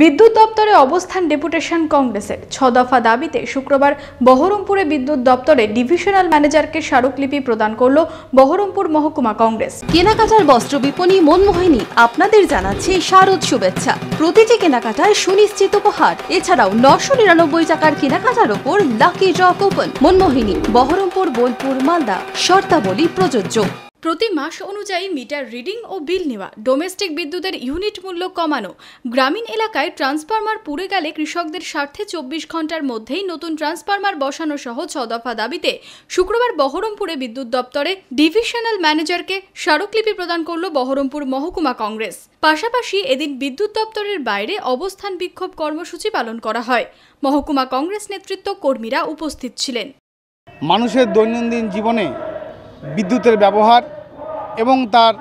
বিদ্যুৎ দপ্তরে অবস্থান ডেপুটেশন কংগ্রেসের। ছ দফা দাবিতে শুক্রবার বহরমপুরে বিদ্যুৎ দপ্তরে ডিভিশনাল ম্যানেজারকে স্মারকলিপি প্রদান করল বহরমপুর মহকুমা কংগ্রেস। কেনাকাটার বস্ত্র বিপণী মনমোহিনী আপনাদের জানাচ্ছে শারদ শুভেচ্ছা। প্রতিটি কেনাকাটায় সুনিশ্চিত উপহার। এছাড়াও নশো নিরানব্বই টাকার কেনাকাটার ওপর lucky draw coupon Manmohini, Baharampur, Bolpur, Malda, শর্তাবলী প্রযোজ্য। প্রতি মাস অনুযায়ী মিটার রিডিং ও বিল নেওয়া, ডোমেস্টিক বিদ্যুতের ইউনিট মূল্য কমানো, গ্রামীণ এলাকায় ট্রান্সফরমার পুড়ে গেলে কৃষকদের স্বার্থে চব্বিশ ঘণ্টার মধ্যেই নতুন ট্রান্সফরমার বসানো সহ ছ দফা দাবিতে শুক্রবার বহরমপুরে বিদ্যুৎ দপ্তরে ডিভিশনাল ম্যানেজারকে স্মারকলিপি প্রদান করল বহরমপুর মহকুমা কংগ্রেস। পাশাপাশি এদিন বিদ্যুৎ দপ্তরের বাইরে অবস্থান বিক্ষোভ কর্মসূচি পালন করা হয়। মহকুমা কংগ্রেস নেতৃত্ব কর্মীরা উপস্থিত ছিলেন। মানুষের দৈনন্দিন জীবনে বিদ্যুতের ব্যবহার এবং তার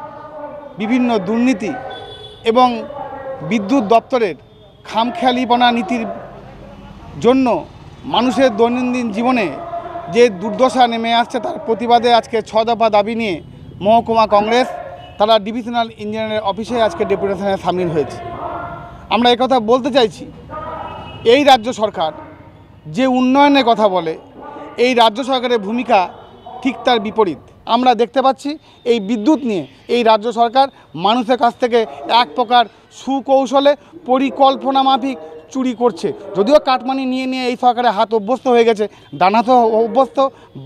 বিভিন্ন দুর্নীতি এবং বিদ্যুৎ দপ্তরের খামখেয়ালিপনা নীতির জন্য মানুষের দৈনন্দিন জীবনে যে দুর্দশা নেমে আসছে, তার প্রতিবাদে আজকে ছ দফা দাবি নিয়ে মহকুমা কংগ্রেস, তারা ডিভিশনাল ইঞ্জিনিয়ারের অফিসে আজকে ডেপুটেশনে সামিল হয়েছে। আমরা কথা বলতে চাইছি, এই রাজ্য সরকার যে উন্নয়নের কথা বলে, এই রাজ্য সরকারের ভূমিকা ঠিক তার বিপরীত। আমরা দেখতে পাচ্ছি এই বিদ্যুৎ নিয়ে এই রাজ্য সরকার মানুষের কাছ থেকে এক প্রকার সুকৌশলে পরিকল্পনা মাফিক চুরি করছে। যদিও কাটমানি নিয়ে নিয়ে এই সরকারের হাত অভ্যস্ত হয়ে গেছে, ডান হাতও অভ্যস্ত,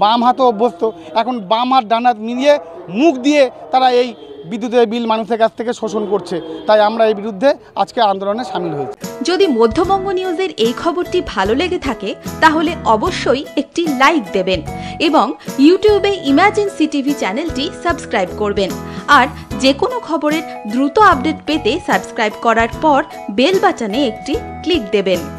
বাম হাতও অভ্যস্ত। এখন বাম হাত, ডান হাত মিলিয়ে মুখ দিয়ে তারা এই বিদ্যুতের বিল মানুষের কাছ থেকে শোষণ করছে। তাই আমরা এই বিরুদ্ধে আজকে আন্দোলনে সামিল হয়েছি। যদি মধ্যবঙ্গ নিউজের এই খবরটি ভালো লেগে থাকে, তাহলে অবশ্যই একটি লাইক দেবেন এবং ইউটিউবে ইমার্জেন্সি টিভি চ্যানেলটি সাবস্ক্রাইব করবেন। আর যে কোনো খবরের দ্রুত আপডেট পেতে সাবস্ক্রাইব করার পর বেল বাটনে একটি ক্লিক দেবেন।